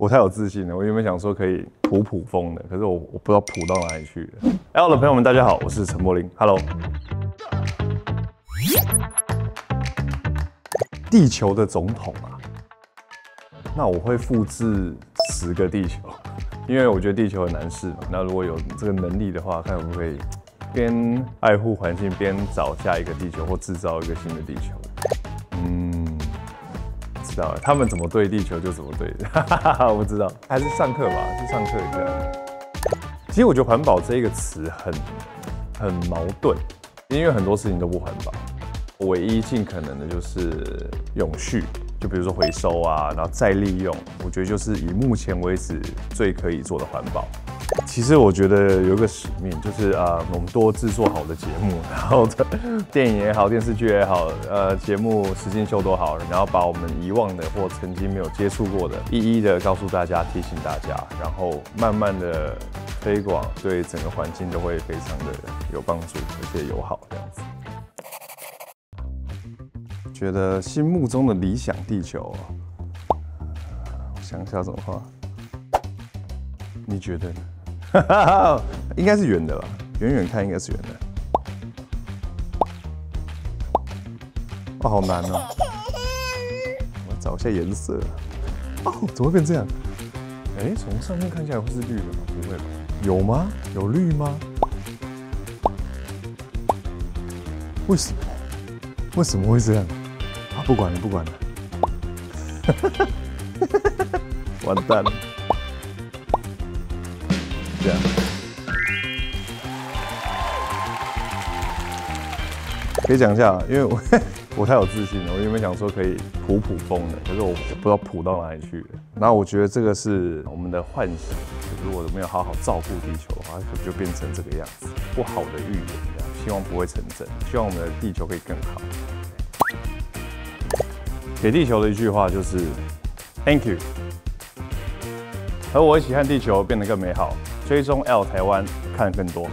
我太有自信了，我原本想说可以普普风的，可是我我不知道普到哪里去了。L 的朋友们，大家好，我是陈柏霖，Hello。地球的总统啊，那我会复制十个地球，因为我觉得地球很难事嘛。那如果有这个能力的话，看可不可以边爱护环境边找下一个地球，或制造一个新的地球。嗯。他们怎么对地球就怎么对，我不知道，还是上课吧，去上课一下。其实我觉得环保这一个词很很矛盾，因为很多事情都不环保，唯一尽可能的就是永续，就比如说回收啊，然后再利用，我觉得就是以目前为止最可以做的环保。其实我觉得有一个使命，就是啊，我们多制作好的节目，然后电影也好，电视剧也好，呃，节目实境秀都好，然后把我们遗忘的或曾经没有接触过的，一一的告诉大家，提醒大家，然后慢慢的推广，对整个环境都会非常的有帮助，而且友好这样子。觉得心目中的理想地球，我想一下怎么画，你觉得呢？应该是圆的吧，远远看应该是圆的。哦，好难哦！我找一下颜色。哦，怎么会变这样？哎，从上面看起来会是绿的吗？不会吧？有吗？有绿吗？为什么？为什么会这样？啊，不管了，不管了。完蛋了。这样，可以讲一下，因为我 我太有自信了，我原本想说可以普普风的，可是我不知道普到哪里去了。然后我觉得这个是我们的幻想，如果没有好好照顾地球的话，可能就变成这个样子，不好的预言，希望不会成真，希望我们的地球可以更好。给地球的一句话就是 Thank you，和我一起看地球变得更美好。追踪 L 台湾，看更多。